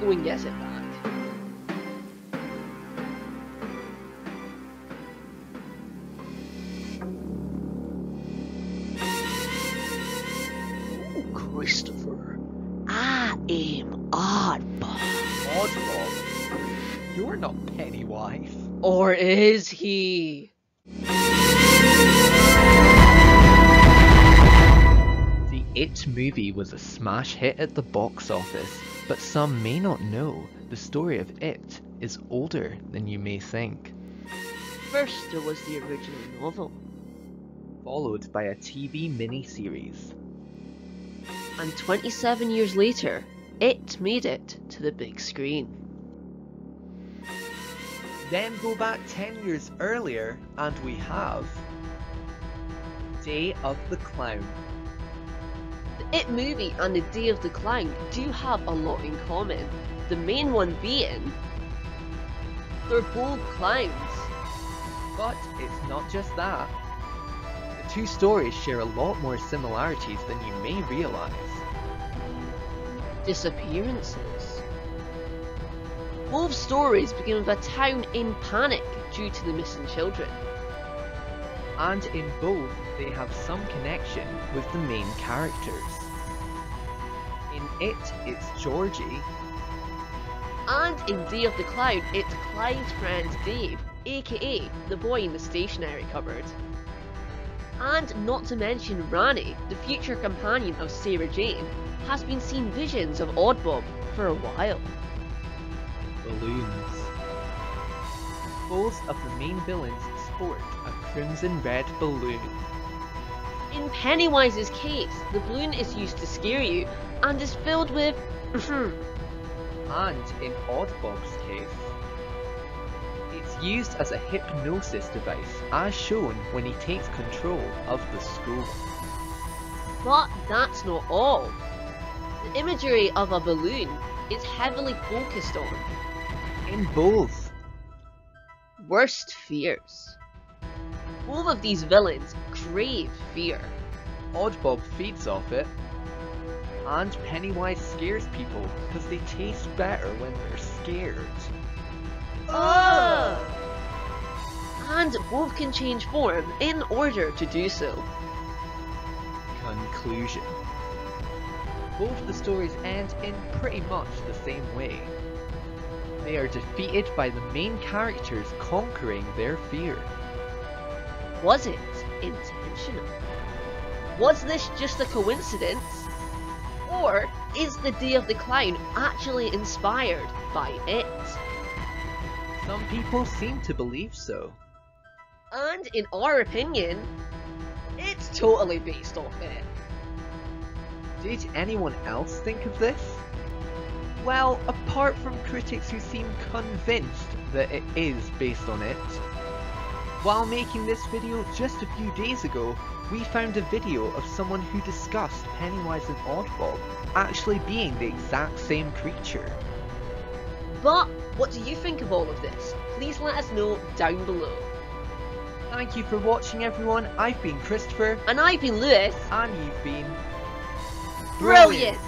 go and get it back. Ooh, Christopher, I am Oddbob. Oddbob. You're not Pennywise. Or is he? The It movie was a smash hit at the box office, but some may not know the story of It is older than you may think. First, there was the original novel, Followed by a TV miniseries. and 27 years later, it made it to the big screen. Then go back 10 years earlier and we have Day of the Clown. It movie and The Day of the Clown do have a lot in common. The main one being they're both clowns. But it's not just that. The two stories share a lot more similarities than you may realise. Disappearances. Both stories begin with a town in panic due to the missing children. And in both, they have some connection with the main characters. It, it's Georgie, And in D of the Clown, it's Clyde's friend Dave, aka the boy in the stationery cupboard. And not to mention Rani, the future companion of Sarah Jane, has been seeing visions of Oddbob for a while. balloons. Both of the main villains sport a crimson red balloon. In Pennywise's case, the balloon is used to scare you and is filled with. Hmm, and in Oddbob's case, it's used as a hypnosis device as shown when he takes control of the school. but that's not all. The imagery of a balloon is heavily focused on In both, worst fears. Both of these villains crave fear. Oddbob feeds off it, and Pennywise scares people because they taste better when they're scared. Oh! And both can change form in order to do so. Conclusion. Both the stories end in pretty much the same way. They are defeated by the main characters conquering their fear. Was it intentional? Was this just a coincidence? Or is the Day of the Clown actually inspired by it? Some people seem to believe so. And in our opinion, it's totally based off it. Did anyone else think of this? Well, apart from critics who seem convinced that it is based on it. While making this video just a few days ago, we found a video of someone who discussed Pennywise and Oddbob actually being the exact same creature. But what do you think of all of this? Please let us know down below. Thank you for watching everyone, I've been Christopher, And I've been Lewis. and you've been Brilliant!